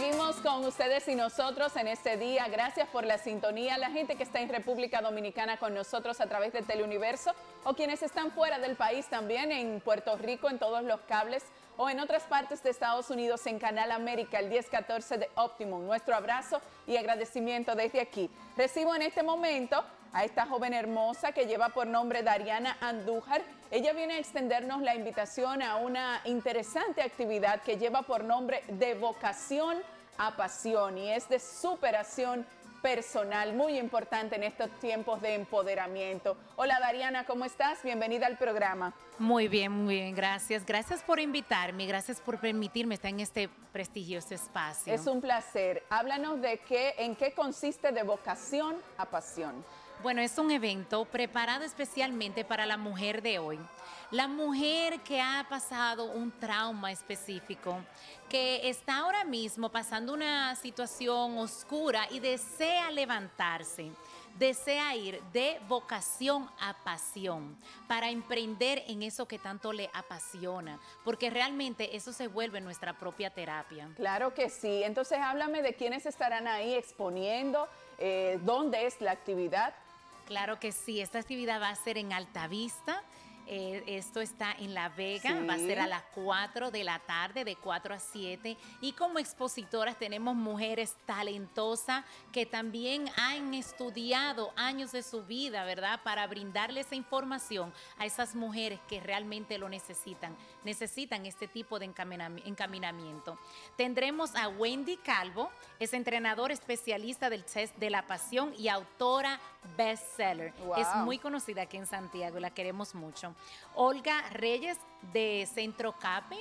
Seguimos con ustedes y nosotros en este día. Gracias por la sintonía. La gente que está en República Dominicana con nosotros a través de Teleuniverso o quienes están fuera del país también en Puerto Rico en todos los cables o en otras partes de Estados Unidos en Canal América, el 1014 de Optimum. Nuestro abrazo y agradecimiento desde aquí. Recibo en este momento a esta joven hermosa que lleva por nombre Dariana Andújar. Ella viene a extendernos la invitación a una interesante actividad que lleva por nombre de vocación a pasión y es de superación personal, muy importante en estos tiempos de empoderamiento. Hola Dariana, ¿cómo estás? Bienvenida al programa. Muy bien, muy bien, gracias. Gracias por invitarme, gracias por permitirme estar en este prestigioso espacio. Es un placer. Háblanos de qué, en qué consiste de vocación a pasión. Bueno, es un evento preparado especialmente para la mujer de hoy. La mujer que ha pasado un trauma específico, que está ahora mismo pasando una situación oscura y desea levantarse, desea ir de vocación a pasión para emprender en eso que tanto le apasiona, porque realmente eso se vuelve nuestra propia terapia. Claro que sí. Entonces háblame de quiénes estarán ahí exponiendo, eh, dónde es la actividad. Claro que sí, esta actividad va a ser en Altavista. Eh, esto está en La Vega, va a ser a las 4 de la tarde, de 4 a 7. Y como expositoras tenemos mujeres talentosas que también han estudiado años de su vida, ¿verdad? Para brindarle esa información a esas mujeres que realmente lo necesitan, necesitan este tipo de encaminamiento. Tendremos a Wendy Calvo, es entrenadora especialista del test de la pasión y autora bestseller. Es muy conocida aquí en Santiago y la queremos mucho. Olga Reyes de Centro CAPE,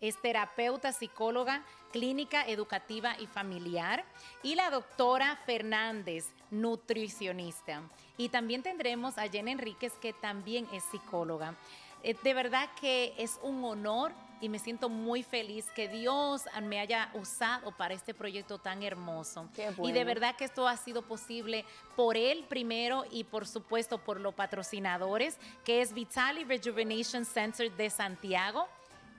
es terapeuta, psicóloga, clínica educativa y familiar. Y la doctora Fernández, nutricionista. Y también tendremos a Jen Enríquez, que también es psicóloga. Eh, de verdad que es un honor y me siento muy feliz que Dios me haya usado para este proyecto tan hermoso. Y de verdad que esto ha sido posible por él primero y por supuesto por los patrocinadores, que es Vitali Rejuvenation Center de Santiago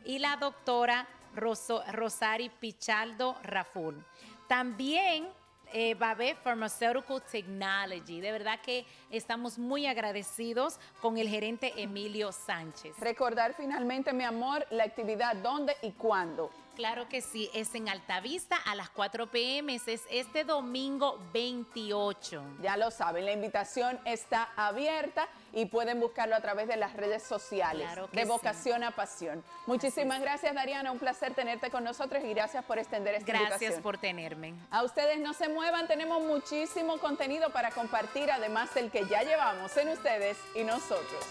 y la doctora Rosari Pichaldo Raful. También eh, Babé Pharmaceutical Technology. De verdad que estamos muy agradecidos con el gerente Emilio Sánchez. Recordar finalmente, mi amor, la actividad, dónde y cuándo. Claro que sí, es en Altavista a las 4 pm, es este domingo 28. Ya lo saben, la invitación está abierta y pueden buscarlo a través de las redes sociales de Vocación a Pasión. Muchísimas gracias, Dariana, un placer tenerte con nosotros y gracias por extender esta Gracias por tenerme. A ustedes no se muevan, tenemos muchísimo contenido para compartir, además del que ya llevamos en ustedes y nosotros.